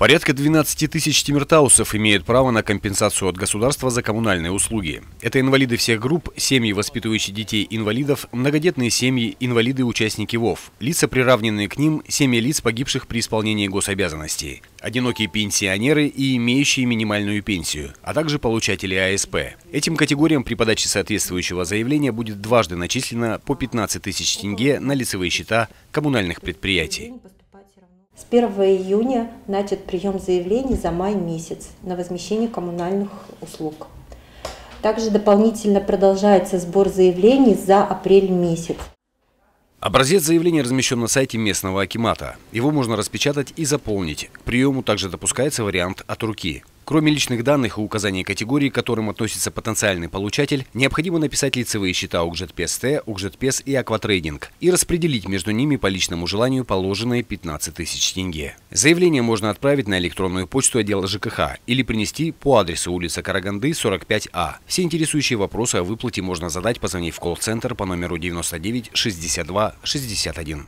Порядка 12 тысяч тимиртаусов имеют право на компенсацию от государства за коммунальные услуги. Это инвалиды всех групп, семьи, воспитывающие детей-инвалидов, многодетные семьи, инвалиды-участники ВОВ, лица, приравненные к ним, семьи лиц, погибших при исполнении гособязанностей, одинокие пенсионеры и имеющие минимальную пенсию, а также получатели АСП. Этим категориям при подаче соответствующего заявления будет дважды начислено по 15 тысяч тенге на лицевые счета коммунальных предприятий. С 1 июня начат прием заявлений за май месяц на возмещение коммунальных услуг. Также дополнительно продолжается сбор заявлений за апрель месяц. Образец заявления размещен на сайте местного Акимата. Его можно распечатать и заполнить. К приему также допускается вариант от руки. Кроме личных данных и указания категории, к которым относится потенциальный получатель, необходимо написать лицевые счета УГЖТПСТ, УГЖТПС и Акватрейдинг и распределить между ними по личному желанию положенные 15 тысяч тенге. Заявление можно отправить на электронную почту отдела ЖКХ или принести по адресу улица Караганды, 45А. Все интересующие вопросы о выплате можно задать, позвонив в колл-центр по номеру 99 62 61.